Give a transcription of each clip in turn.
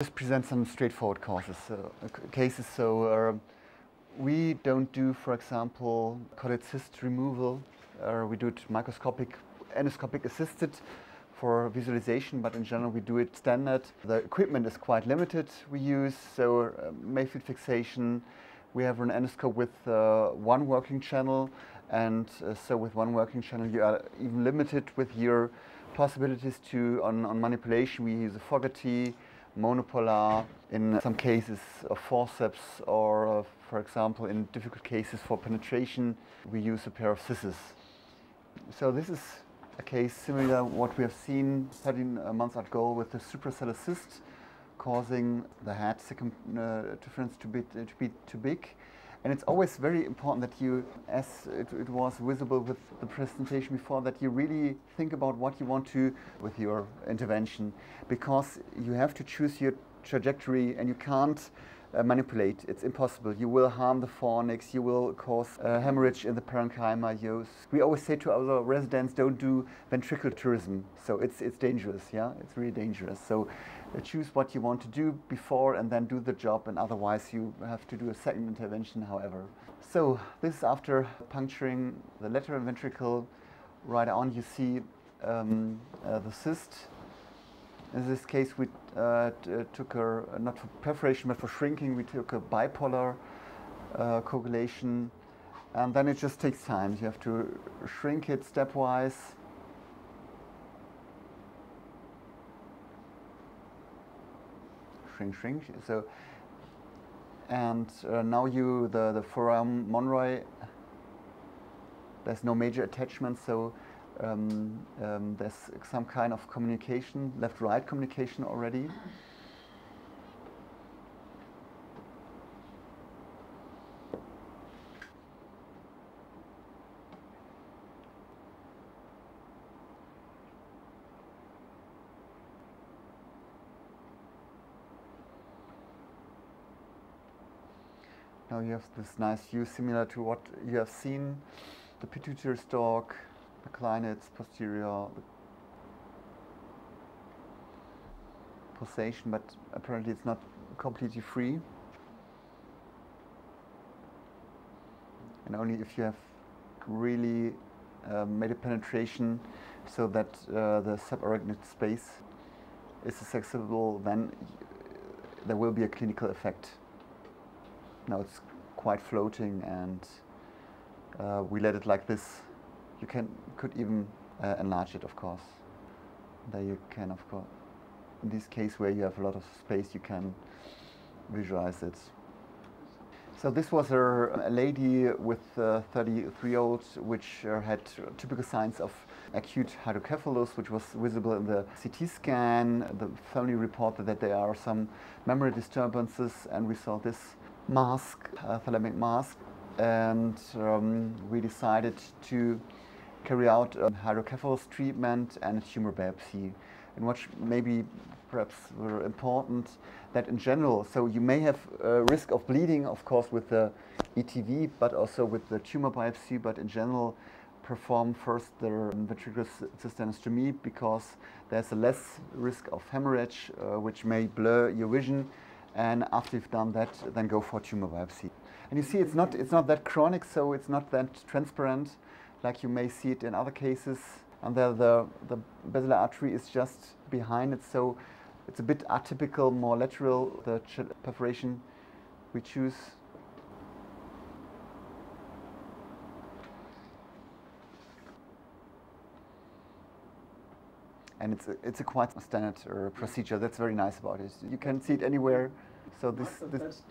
Just present some straightforward causes, so, uh, cases. So uh, we don't do, for example, cyst removal. Uh, we do it microscopic, endoscopic assisted for visualization, but in general we do it standard. The equipment is quite limited we use, so uh, Mayfield fixation. We have an endoscope with uh, one working channel, and uh, so with one working channel you are even limited with your possibilities to on, on manipulation. We use a Fogarty, monopolar, in some cases a forceps or uh, for example in difficult cases for penetration we use a pair of scissors. So this is a case similar to what we have seen 13 months ago with the suprasellar cyst causing the head circumference uh, to be, to be too big. And it's always very important that you, as it, it, was visible with the presentation before, that you really think about what you want to with your intervention, because you have to choose your trajectory and you can't uh, manipulate. It's impossible. You will harm the fornix, you will cause uh, hemorrhage in the parenchyma. You, we always say to our residents, don't do ventricular tourism. So it's, it's dangerous, yeah? It's really dangerous. So uh, choose what you want to do before and then do the job, and otherwise you have to do a second intervention, however. So this is after puncturing the lateral ventricle. Right on, you see um, uh, the cyst in this case, we uh, uh, took a, not for perforation, but for shrinking, we took a bipolar uh, coagulation. And then it just takes time. You have to shrink it stepwise. Shrink, shrink. So, and uh, now you, the, the foramen Monro, there's no major attachment, so um, um, there's some kind of communication, left-right communication already. Now you have this nice view similar to what you have seen, the pituitary stalk, the posterior pulsation, but apparently it's not completely free. And only if you have really uh, made a penetration so that uh, the subarachnoid space is accessible, then there will be a clinical effect. Now it's quite floating and uh, we let it like this you can could even uh, enlarge it, of course. There you can, of course, in this case where you have a lot of space, you can visualize it. So this was a, a lady with uh, 33 year old, which uh, had typical signs of acute hydrocephalus, which was visible in the CT scan. The family reported that there are some memory disturbances, and we saw this mask, uh, thalamic mask, and um, we decided to carry out a hydrocephalus treatment and tumor biopsy. And what maybe perhaps were important that in general, so you may have a risk of bleeding, of course, with the ETV, but also with the tumor biopsy, but in general, perform first the ventricular cystostomy because there's a less risk of hemorrhage, uh, which may blur your vision. And after you've done that, then go for tumor biopsy. And you see, it's not, it's not that chronic, so it's not that transparent like you may see it in other cases. And there the, the basilar artery is just behind it, so it's a bit atypical, more lateral, the perforation we choose. And it's a, it's a quite standard uh, procedure. That's very nice about it. You can see it anywhere. So this, this,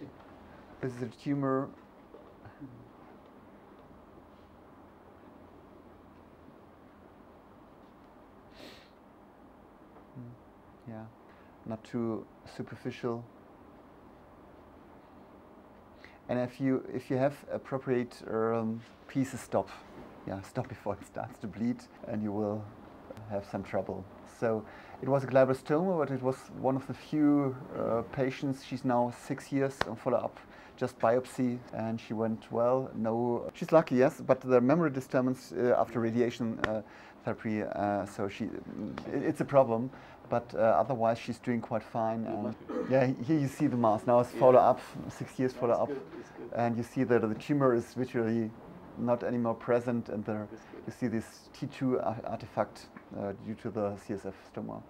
this is a tumor yeah, not too superficial. And if you if you have appropriate um, pieces, stop. Yeah, stop before it starts to bleed, and you will have some trouble. So it was a glioblastoma, but it was one of the few uh, patients. She's now six years on follow-up, just biopsy, and she went well. No, she's lucky, yes, but the memory disturbance uh, after radiation uh, therapy, uh, so she, it's a problem. But uh, otherwise she's doing quite fine. And yeah, here you see the mass. Now it's follow up, six years follow up, and you see that the tumor is visually not anymore present, and the, you see this T2 artifact uh, due to the CSF stoma.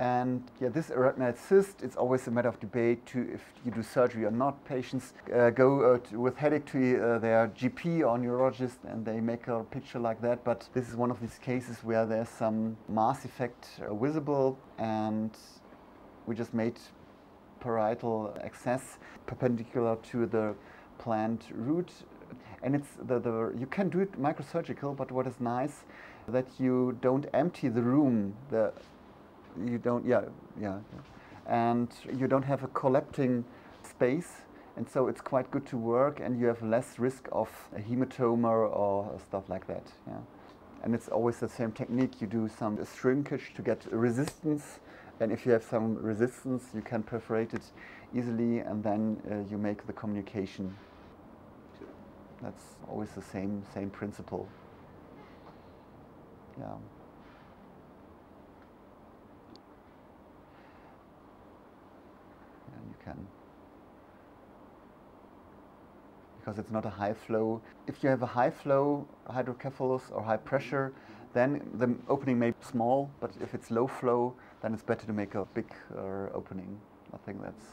And yeah, this arachnoid cyst, it's always a matter of debate to if you do surgery or not. Patients uh, go uh, to, with headache to uh, their GP or neurologist and they make a picture like that. But this is one of these cases where there's some mass effect uh, visible and we just made parietal access perpendicular to the planned route. And it's the, the, you can do it microsurgical, but what is nice that you don't empty the room. The you don't, yeah, yeah, and you don't have a collecting space, and so it's quite good to work, and you have less risk of a hematoma or stuff like that. Yeah, and it's always the same technique. You do some shrinkage to get resistance, and if you have some resistance, you can perforate it easily, and then uh, you make the communication. That's always the same same principle. Yeah. Can. Because it's not a high flow. If you have a high flow hydrocephalus or high pressure, then the opening may be small, but if it's low flow, then it's better to make a big uh, opening. I think that's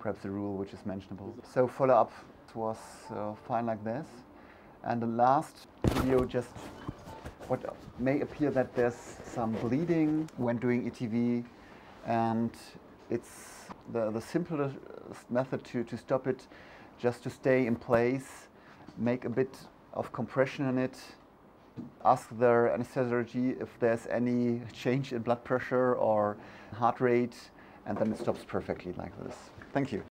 perhaps a rule which is mentionable. So follow-up was uh, fine like this. And the last video just what may appear that there's some bleeding when doing ETV and it's the, the simplest method to, to stop it, just to stay in place, make a bit of compression in it, ask the anesthesiology if there's any change in blood pressure or heart rate, and then it stops perfectly like this. Thank you.